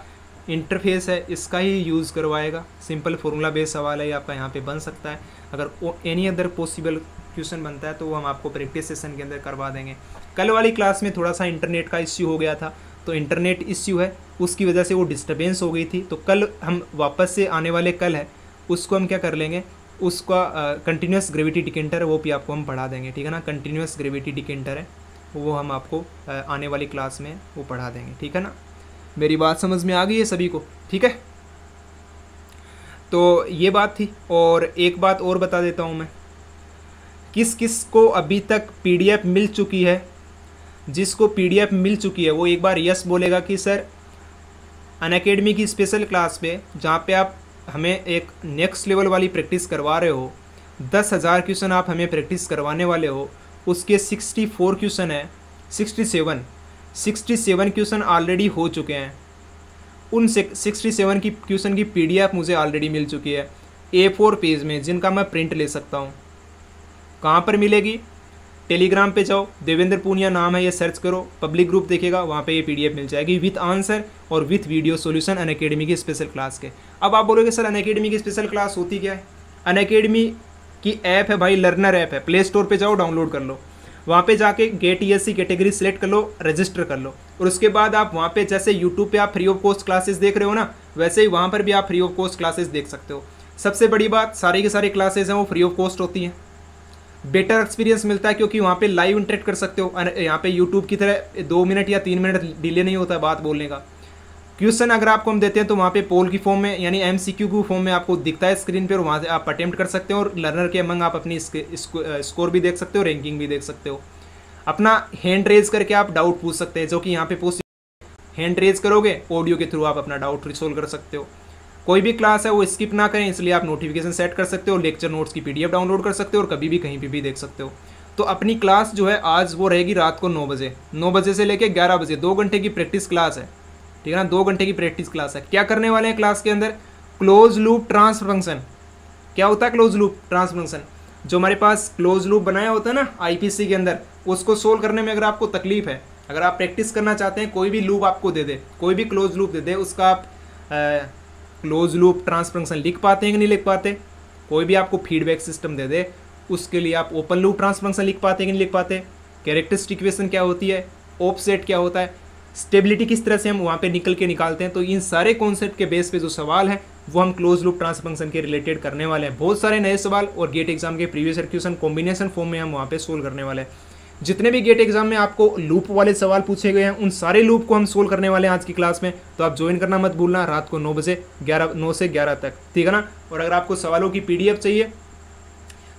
इंटरफेस है, इसका ही यूज़ करवाएगा। सिंपल फॉर्मूला बेस्ड सवाल है, ये आपका यहाँ पे बन सकता है। अगर एनी अदर पॉसिबल क्वेश्चन बनता है तो वो हम आपको प्रैक्टिस सेशन के अंदर करवा देंगे। कल वाली क्लास में थोड़ा सा इंटरनेट का इश्यू हो गया था तो इंटरनेट इश्यू है उसकी वजह से वो डिस्टर्बेंस हो गई थी। तो कल हम वापस से आने वाले कल है उसको हम क्या कर लेंगे उसका कंटिन्यूस ग्रेविटी डिकेंटर है वो भी आपको हम पढ़ा देंगे ठीक है ना? कंटिन्यूस ग्रेविटी डिकेंटर है वो हम आपको uh, आने वाली क्लास में वो पढ़ा देंगे ठीक है ना? मेरी बात समझ में आ गई है सभी को ठीक है? तो ये बात थी और एक बात और बता देता हूँ मैं। किस किस को अभी तक पीडीएफ मिल चुकी है? जिसको पीडीएफ मिल चुकी है, वो एक बार यस बोलेगा कि, सर, अन की स्पेशल क्लास पे जहाँ पे आप हमें एक नेक्स्ट लेवल वाली प्रैक्टिस करवा रहे हो, दस हज़ार क्वेश्चन आप हमें प्रैक्टिस करवाने वाले हो, उसके सिक्सटी फोर क्वेश्चन हैं, sixty seven sixty seven question already हो चुके हैं। उन सिक्सटी सेवन की क्वेश्चन की पीडीएफ मुझे ऑलरेडी मिल चुकी है, ए फोर पेज में, जिनका मैं प्रिंट ले सकता हूँ। कहाँ पर मिलेगी? टेलीग्राम पे जाओ, देवेंद्र पूनिया नाम है ये सर्च करो पब्लिक ग्रुप देखेगा, वहाँ पे ये पीडीएफ मिल जाएगी विथ आंसर और with video solution Unacademy की स्पेशल क्लास के। अब आप बोलोगे, सर अन अकेडमी की स्पेशल क्लास होती क्या है? अन अकेडमी की ऐप है भाई लर्नर ऐप है। प्ले स्टोर पर जाओ डाउनलोड कर लो। वहाँ पे जाके गेट ई कैटेगरी सेलेक्ट कर लो रजिस्टर कर लो। और उसके बाद आप वहाँ पे, जैसे यूट्यूब पे आप फ्री ऑफ़ कॉस्ट क्लासेस देख रहे हो ना, वैसे ही वहाँ पर भी आप फ्री ऑफ़ कॉस्ट क्लासेस देख सकते हो। सबसे बड़ी बात, सारी की सारी क्लासेस हैं, वो फ्री ऑफ़ कॉस्ट होती हैं। बेटर एक्सपीरियंस मिलता है क्योंकि वहाँ पे लाइव इंटरेक्ट कर सकते हो। यहाँ पे यूट्यूब की तरह दो मिनट या तीन मिनट डिले नहीं होता है बात बोलने का। क्वेश्चन अगर आपको हम देते हैं तो वहाँ पे पोल की फॉर्म में, यानी एम सी क्यू की फॉर्म में आपको दिखता है स्क्रीन पे और वहाँ से आप अटेम्प्ट कर सकते हो और लर्नर के अमंग आप अपनी स्कोर भी देख सकते हो रैंकिंग भी देख सकते हो। अपना हैंड रेज करके आप डाउट पूछ सकते हैं, जो कि यहाँ पे पूछ हैंड रेज करोगे ऑडियो के थ्रू आप अपना डाउट रिसोल्व कर सकते हो। कोई भी क्लास है, वो स्किप ना करें, इसलिए आप नोटिफिकेशन सेट कर सकते हो लेक्चर नोट्स की पीडीएफ डाउनलोड कर सकते हो और कभी भी कहीं पर भी देख सकते हो। तो अपनी क्लास जो है, आज वो रहेगी रात को नौ बजे। नौ बजे से लेकर ग्यारह बजे, दो घंटे की प्रैक्टिस क्लास है। ठीक है ना? दो घंटे की प्रैक्टिस क्लास है। क्या करने वाले हैं क्लास के अंदर? क्लोज लूप ट्रांसफ़र फ़ंक्शन क्या होता है क्लोज लूप ट्रांसफ़र फ़ंक्शन जो हमारे पास क्लोज लूप बनाया होता है ना आईपीसी के अंदर, उसको सोल्व करने में अगर आपको तकलीफ़ है, अगर आप प्रैक्टिस करना चाहते हैं, कोई भी लूप आपको दे दे, कोई भी क्लोज लूप दे दे, उसका आप क्लोज लूप ट्रांसफ़र लिख पाते हैं कि नहीं लिख पाते? कोई भी आपको फीडबैक सिस्टम दे दे, उसके लिए आप ओपन लूप ट्रांसफ़र लिख पाते हैं कि नहीं लिख पाते? कैरेक्टरिस्टिक इक्वेशन क्या होती है? ऑफसेट क्या होता है? स्टेबिलिटी किस तरह से हम वहाँ पे निकल के निकालते हैं? तो इन सारे कॉन्सेप्ट के बेस पे जो सवाल है, वो हम क्लोज लूप ट्रांसफ़र के रिलेटेड करने वाले हैं। बहुत सारे नए सवाल और गेट एग्ज़ाम के प्रीवियस क्वेश्चन कॉम्बिनेशन फॉर्म में हम वहाँ पे सोल्व करने वाले हैं। जितने भी गेट एग्ज़ाम में आपको लूप वाले सवाल पूछे गए हैं, उन सारे लूप को हम सोल्व करने वाले हैं आज की क्लास में। तो आप ज्वाइन करना मत भूलना, रात को नौ बजे, ग्यारह, नौ से ग्यारह तक, ठीक है ना? और अगर आपको सवालों की पीडीएफ चाहिए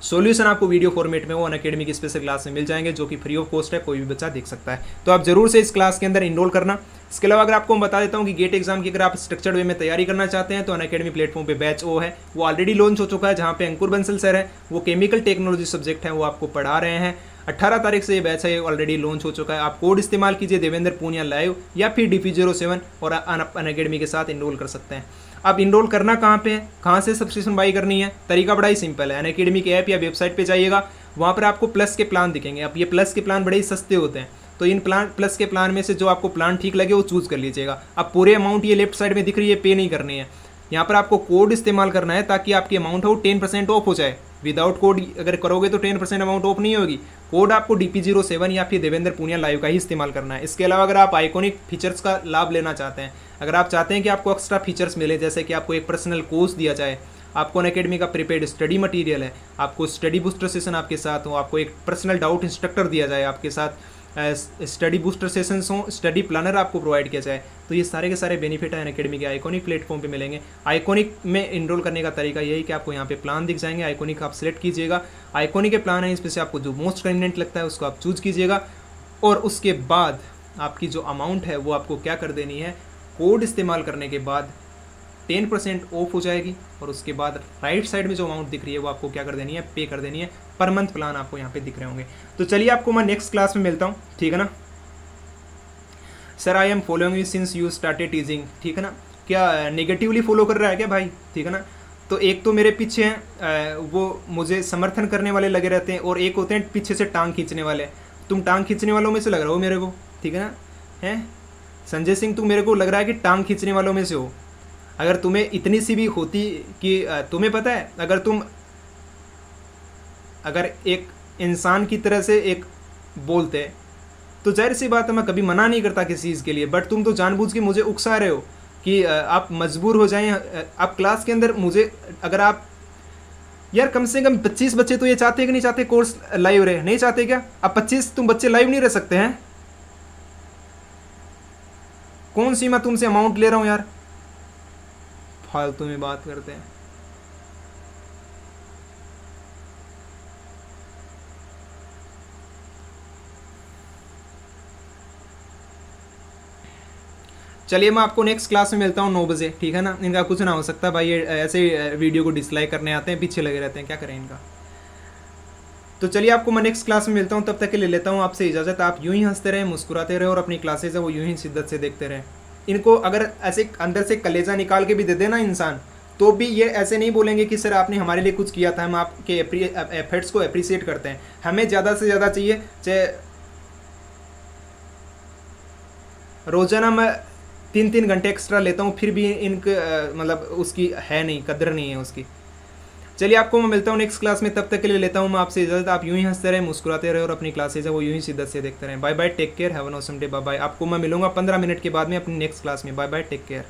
सोल्यूशन आपको वीडियो फॉर्मेट में, वो अन अकेडमी की स्पेशल क्लास में मिल जाएँगे, जो कि फ्री ऑफ़ कॉस्ट है, कोई भी बच्चा देख सकता है। तो आप ज़रूर से इस क्लास के अंदर इनरोल करना। इसके अलावा अगर आपको बता देता हूँ कि गेट एग्ज़ाम की अगर आप स्ट्रक्चर्ड वे में तैयारी करना चाहते हैं तो अन अकेडमी प्लेटफॉर्म पे बैच ओ है। वो ऑलरेडी लॉन्च हो चुका है, जहाँ पे अंकुर बंसल सर है। वो केमिकल टेक्नोलॉजी सब्जेक्ट है, वो आपको पढ़ा रहे हैं। अट्ठारह तारीख से ये बैच है ऑलरेडी लॉन्च हो चुका है। आप कोड इस्तेमाल कीजिए देवेंद्र पूनिया लाइव या फिर डी ज़ीरो सेवन और अन अकेडमी के साथ इनरोल कर सकते हैं। अब इनरोल करना कहाँ पे है? कहाँ से सब्सक्रिप्शन बाई करनी है? तरीका बड़ा ही सिंपल है। अन अकेडमी के ऐप या वेबसाइट पर जाइएगा, वहाँ पर आपको प्लस के प्लान दिखेंगे। अब ये प्लस के प्लान बड़े ही सस्ते होते हैं। तो इन प्लान प्लस के प्लान में से जो आपको प्लान ठीक लगे, वो चूज़ कर लीजिएगा। अब पूरे अमाउंट ये लेफ़्ट साइड में दिख रही है पे नहीं करनी है। यहाँ पर आपको कोड इस्तेमाल करना है ताकि आपकी अमाउंट है टेन परसेंट ऑफ़ हो जाए। विदाउट कोड अगर करोगे तो टेन परसेंट अमाउंट ऑफ़ नहीं होगी। कोड आपको डी पी ज़ीरो सेवन या फिर देवेंद्र पूनिया लाइव का ही इस्तेमाल करना है। इसके अलावा अगर आप आइकोनिक फीचर्स का लाभ लेना चाहते हैं, अगर आप चाहते हैं कि आपको एक्स्ट्रा फीचर्स मिले, जैसे कि आपको एक पर्सनल कोर्स दिया जाए, आपको अन अकेडमी का प्रीपेड स्टडी मटेरियल है, आपको स्टडी बूस्टर सेशन आपके साथ हो, आपको एक पर्सनल डाउट इंस्ट्रक्टर दिया जाए आपके साथ स्टडी बूस्टर सेशंस हों स्टडी प्लानर आपको प्रोवाइड किया जाए तो ये सारे के सारे बेनिफिट हैं अकेडमी के आइकॉनिक प्लेटफॉर्म पे मिलेंगे। आइकॉनिक में इनरोल करने का तरीका यही कि आपको यहाँ पे प्लान दिख जाएँगे आइकॉनिक आप सेलेक्ट कीजिएगा। आइकॉनिक के प्लान है, इसमें से आपको जो मोस्ट कन्वीनियंट लगता है उसको आप चूज़ कीजिएगा। और उसके बाद आपकी जो अमाउंट है वो आपको क्या कर देनी है? कोड इस्तेमाल करने के बाद टेन परसेंट ऑफ़ हो जाएगी और उसके बाद राइट साइड में जो अमाउंट दिख रही है वो आपको क्या कर देनी है? पे कर देनी है। पर मंथ प्लान आपको यहाँ पे दिख रहे होंगे। तो चलिए आपको मैं नेक्स्ट क्लास में मिलता हूँ, ठीक है ना? Sir I am following you since you started teaching ठीक है ना? क्या नेगेटिवली फॉलो कर रहा है क्या भाई? ठीक है ना? तो एक तो मेरे पीछे हैं वो मुझे समर्थन करने वाले लगे रहते हैं और एक होते हैं पीछे से टांग खींचने वाले। तुम टांग खींचने वालों में से लग रहा हो मेरे को, ठीक है ना? हैं? संजय सिंह, तुम मेरे को लग रहा है कि टांग खींचने वालों में से हो। अगर तुम्हें इतनी सी भी होती कि तुम्हें पता है, अगर तुम, अगर एक इंसान की तरह से एक बोलते तो ज़ाहिर सी बात है मैं कभी मना नहीं करता किसी चीज़ के लिए बट तुम तो जानबूझ के मुझे उकसा रहे हो कि आप मजबूर हो जाएँ आप क्लास के अंदर मुझे, अगर आप, यार कम से कम पच्चीस बच्चे तो ये चाहते हैं कि नहीं चाहते कोर्स लाइव रहे, नहीं चाहते क्या? अब पच्चीस तुम बच्चे लाइव नहीं रह सकते हैं। कौन सी मैं तुमसे अमाउंट ले रहा हूँ यार? फालतू में बात करते हैं। चलिए मैं आपको नेक्स्ट क्लास में मिलता हूँ नौ बजे, ठीक है ना? इनका कुछ ना हो सकता भाई, ये ऐसे वीडियो को डिसलाइक करने आते हैं, पीछे लगे रहते हैं, क्या करें इनका? तो चलिए आपको मैं नेक्स्ट क्लास में मिलता हूँ, तब तक के लिए लेता हूँ आपसे इजाज़त, आप यूँ ही हँसते रहें, मुस्कुराते रहे और अपनी क्लासेज है, वो यूँ ही शिद्दत से देखते रहें। इनको अगर ऐसे अंदर से कलेजा निकाल के भी दे देना इंसान तो भी ये ऐसे नहीं बोलेंगे कि, सर, आपने हमारे लिए कुछ किया था, हम आपके एफर्ट्स को अप्रिसिएट करते हैं। हमें ज़्यादा से ज़्यादा चाहिए, चाहे रोज़ाना मैं तीन तीन घंटे एक्स्ट्रा लेता हूँ, फिर भी इनके मतलब उसकी है नहीं, कदर नहीं है उसकी। चलिए आपको मैं मिलता हूँ नेक्स्ट क्लास में, तब तक के लिए लेता हूँ मैं आपसे इजाज़त। आप यूँ ही हँसते रहे, मुस्कुराते रहे और अपनी क्लासेज है, वो यूँ ही शिद्दत से देखते रहे। Bye bye take care have an awesome day bye bye आपको मैं मिलूँगा पंद्रह मिनट के बाद में अपनी नेक्स्ट क्लास में। Bye bye take care